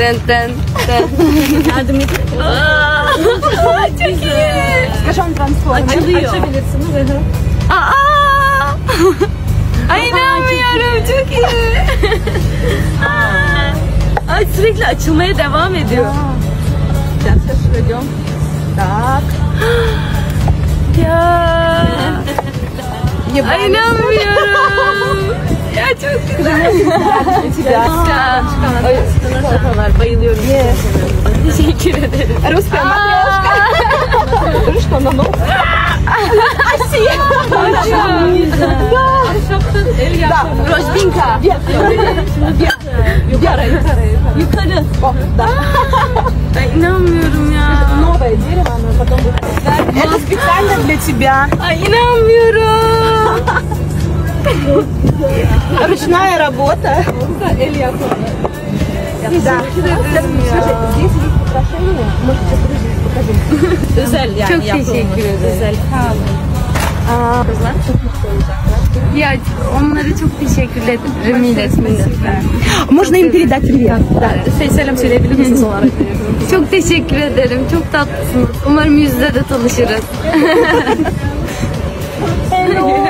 Ten ten ten. Yardım edin. Çok iyi. Kaşan transformu. Açılıyor. Açabilirsiniz. Aa! Ay inanmıyorum çok iyi. Ay sürekli açılmaya devam ediyor. Ben teşekkür ediyorum. Tak. Ya. Ay inanmıyorum. ya çok güzel. Harikalar, bayılıyorum. Ye. Teşekkür ederim. Rusya matryoshka. Что на нос? Asiye. Ahşaptan el yapımı. Rojbinka. Yukarı, yukarı, yukarı. Ben inanmıyorum ya. Новое дерево, оно потом будет. Это специально для тебя. Ay inanmıyorum. Ручная работа. Элья Скажи, здесь есть украшения. Может, сейчас подожди, покажу. Özel yani Çok teşekkür ederim. Özel. А, Ya onlara çok teşekkür ederim iletmeyi lütfen. Можно им передать привет? Да. Şey selam söyleyebilir misiniz olarak? Çok teşekkür ederim. Çok tatlısınız. Umarım yüzde de tanışırız.